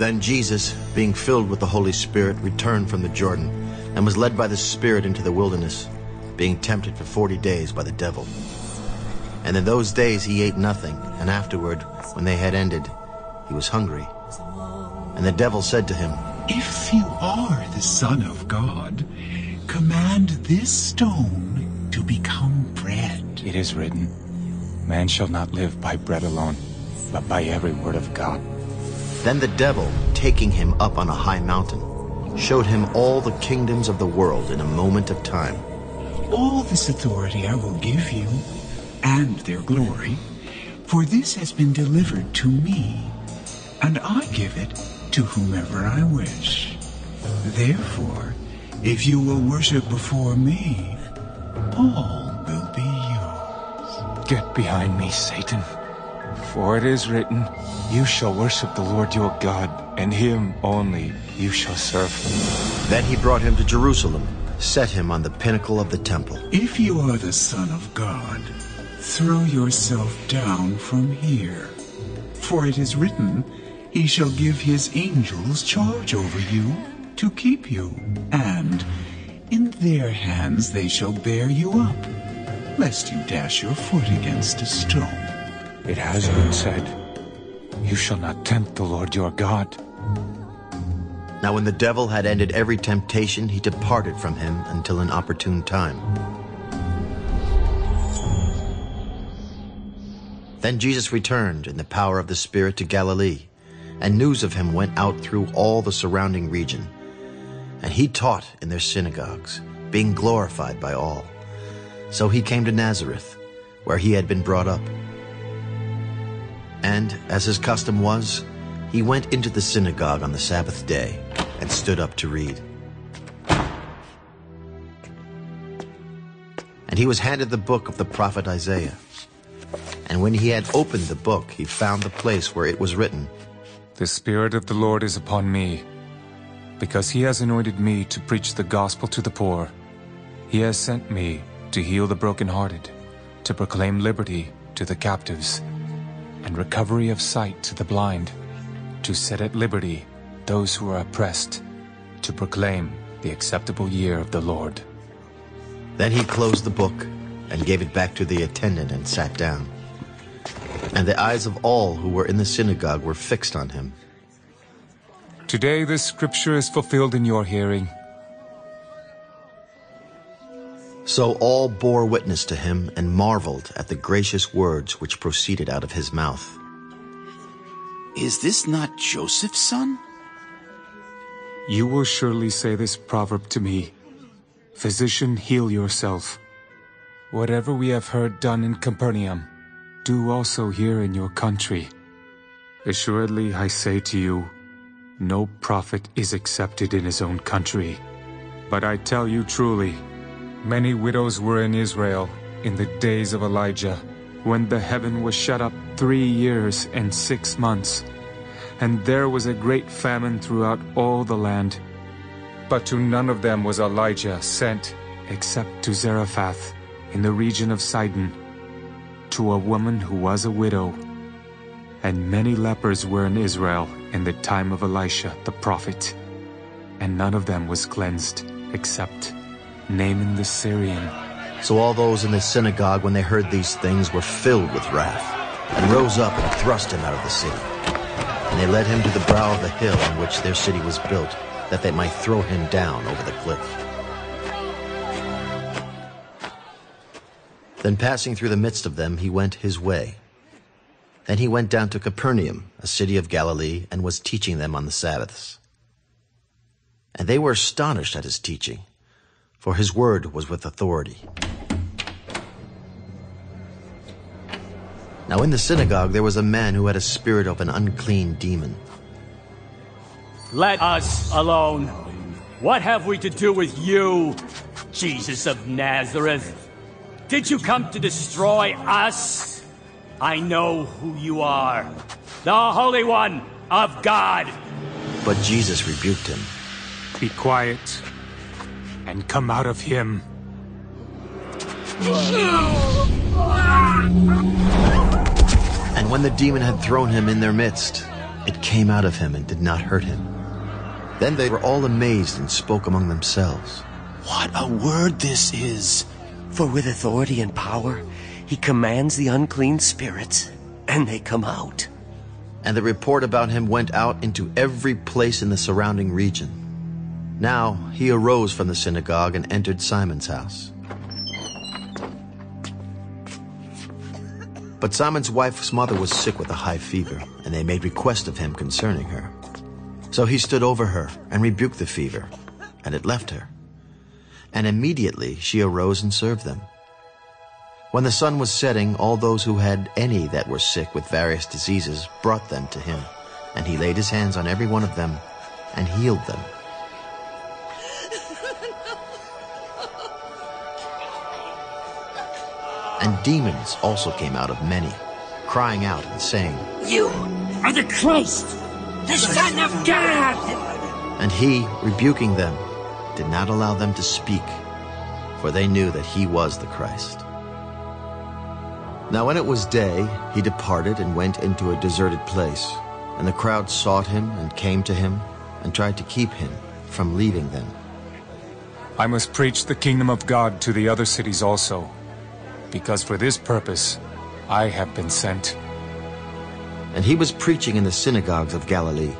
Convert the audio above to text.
Then Jesus, being filled with the Holy Spirit, returned from the Jordan, and was led by the Spirit into the wilderness, being tempted for forty days by the devil. And in those days he ate nothing, and afterward, when they had ended, he was hungry. And the devil said to him, If you are the Son of God, command this stone to become bread. It is written, Man shall not live by bread alone, but by every word of God. Then the devil, taking him up on a high mountain, showed him all the kingdoms of the world in a moment of time. All this authority I will give you, and their glory, for this has been delivered to me, and I give it to whomever I wish. Therefore, if you will worship before me, all will be yours. Get behind me, Satan. For it is written, You shall worship the Lord your God, and him only you shall serve. Then he brought him to Jerusalem, set him on the pinnacle of the temple. If you are the Son of God, throw yourself down from here. For it is written, He shall give his angels charge over you to keep you, and in their hands they shall bear you up, lest you dash your foot against a stone. It has been said, You shall not tempt the Lord your God. Now when the devil had ended every temptation, he departed from him until an opportune time. Then Jesus returned in the power of the Spirit to Galilee, and news of him went out through all the surrounding region. And he taught in their synagogues, being glorified by all. So he came to Nazareth, where he had been brought up. And, as his custom was, he went into the synagogue on the Sabbath day and stood up to read. And he was handed the book of the prophet Isaiah. And when he had opened the book, he found the place where it was written, The Spirit of the Lord is upon me, because he has anointed me to preach the gospel to the poor. He has sent me to heal the brokenhearted, to proclaim liberty to the captives, and recovery of sight to the blind, to set at liberty those who are oppressed, to proclaim the acceptable year of the Lord. Then he closed the book and gave it back to the attendant and sat down. And the eyes of all who were in the synagogue were fixed on him. Today this scripture is fulfilled in your hearing. So all bore witness to him and marveled at the gracious words which proceeded out of his mouth. Is this not Joseph's son? You will surely say this proverb to me Physician, heal yourself. Whatever we have heard done in Capernaum, do also here in your country. Assuredly, I say to you, no prophet is accepted in his own country. But I tell you truly, many widows were in Israel in the days of Elijah, when the heaven was shut up three years and six months, and there was a great famine throughout all the land. But to none of them was Elijah sent, except to Zarephath, in the region of Sidon, to a woman who was a widow. And many lepers were in Israel in the time of Elisha the prophet, and none of them was cleansed, except Naaman the Syrian. So all those in the synagogue, when they heard these things, were filled with wrath, and rose up and thrust him out of the city. And they led him to the brow of the hill on which their city was built, that they might throw him down over the cliff. Then passing through the midst of them, he went his way. Then he went down to Capernaum, a city of Galilee, and was teaching them on the Sabbaths. And they were astonished at his teaching, for his word was with authority. Now in the synagogue there was a man who had a spirit of an unclean demon. Let us alone. What have we to do with you, Jesus of Nazareth? Did you come to destroy us? I know who you are. The Holy One of God. But Jesus rebuked him. Be quiet and come out of him. And And when the demon had thrown him in their midst, it came out of him and did not hurt him. Then they were all amazed and spoke among themselves. What a word this is! For with authority and power, he commands the unclean spirits, and they come out. And the report about him went out into every place in the surrounding region. Now he arose from the synagogue and entered Simon's house. But Simon's wife's mother was sick with a high fever, and they made request of him concerning her. So he stood over her and rebuked the fever, and it left her. And immediately she arose and served them. When the sun was setting, all those who had any that were sick with various diseases brought them to him, and he laid his hands on every one of them and healed them. And demons also came out of many, crying out and saying, You are the Christ, the Son of God! And he, rebuking them, did not allow them to speak, for they knew that he was the Christ. Now when it was day, he departed and went into a deserted place, and the crowd sought him and came to him and tried to keep him from leaving them. I must preach the kingdom of God to the other cities also, because for this purpose I have been sent. And he was preaching in the synagogues of Galilee